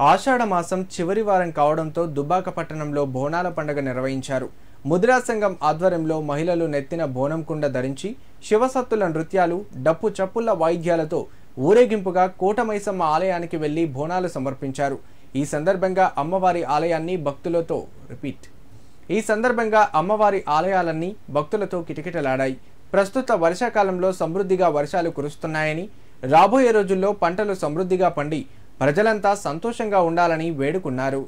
ఆషాఢ మాసం చివరి వారం కావడంతో దుబ్బాక పట్టణంలో బోనాల పండుగ నిర్వహించారు. ముద్రా సంఘం ఆధ్వర్యంలో మహిళలు నెత్తిన బోనం కుండ ధరించి శివసత్తుల నృత్యాలు డప్పు చప్పుల వాయిద్యాలతో ఊరేగింపుగా కోటమైసమ్మ ఆలయానికి వెళ్ళి బోనాలు సమర్పించారు. ఈ సందర్భంగా అమ్మవారి ఆలయాన్ని భక్తులతో రిపీట్. ఈ సందర్భంగా అమ్మవారి ఆలయాలన్నీ భక్తులతో కిటకిటలాడాయి. ప్రస్తుత వర్షాకాలంలో సమృద్ధిగా వర్షాలు కురుస్తున్నాయని రాబోయే రోజుల్లో పంటలు సమృద్ధిగా పండి ప్రజలంతా సంతోషంగా ఉండాలని వేడుకున్నారు.